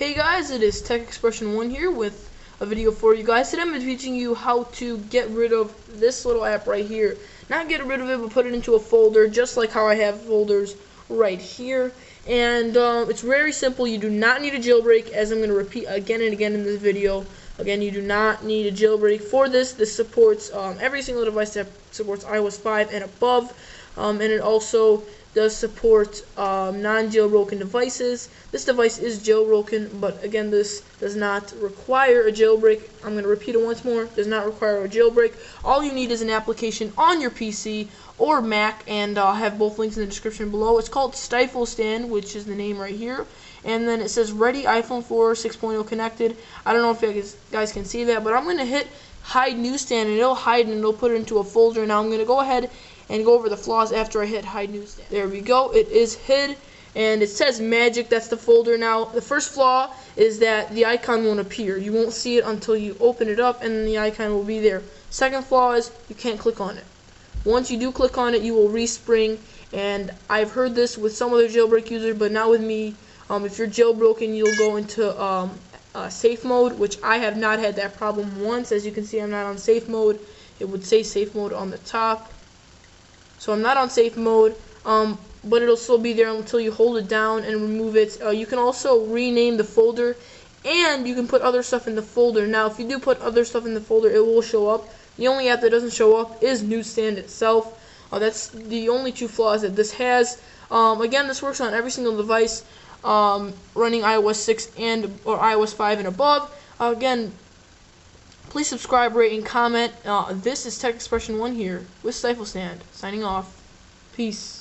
Hey guys, it is Tech Expression 1 here with a video for you guys. Today I'm teaching you how to get rid of this little app right here. Not get rid of it, but put it into a folder, just like how I have folders right here. And um, it's very simple. You do not need a jailbreak, as I'm going to repeat again and again in this video. Again, you do not need a jailbreak for this. This supports um, every single device that supports iOS 5 and above. Um, and it also does support um, non-jailbroken devices. This device is jailbroken, but again, this does not require a jailbreak. I'm going to repeat it once more. Does not require a jailbreak. All you need is an application on your PC or Mac, and I'll have both links in the description below. It's called Stifle Stand, which is the name right here. And then it says Ready iPhone 4 6.0 connected. I don't know if you guys can see that, but I'm going to hit Hide Newsstand, and it'll hide and it'll put it into a folder. Now I'm going to go ahead and go over the flaws after I hit hide newsstand. There we go. It is hid and it says magic. That's the folder now. The first flaw is that the icon won't appear. You won't see it until you open it up and the icon will be there. Second flaw is you can't click on it. Once you do click on it, you will respring and I've heard this with some other jailbreak users, but not with me. Um, if you're jailbroken, you'll go into um, uh, safe mode, which I have not had that problem once. As you can see, I'm not on safe mode. It would say safe mode on the top. So I'm not on safe mode, um, but it'll still be there until you hold it down and remove it. Uh, you can also rename the folder, and you can put other stuff in the folder. Now, if you do put other stuff in the folder, it will show up. The only app that doesn't show up is Newsstand itself. Uh, that's the only two flaws that this has. Um, again, this works on every single device um, running iOS 6 and or iOS 5 and above. Uh, again, Please subscribe, rate, and comment. Uh, this is Tech Expression 1 here with Stifle Stand. Signing off. Peace.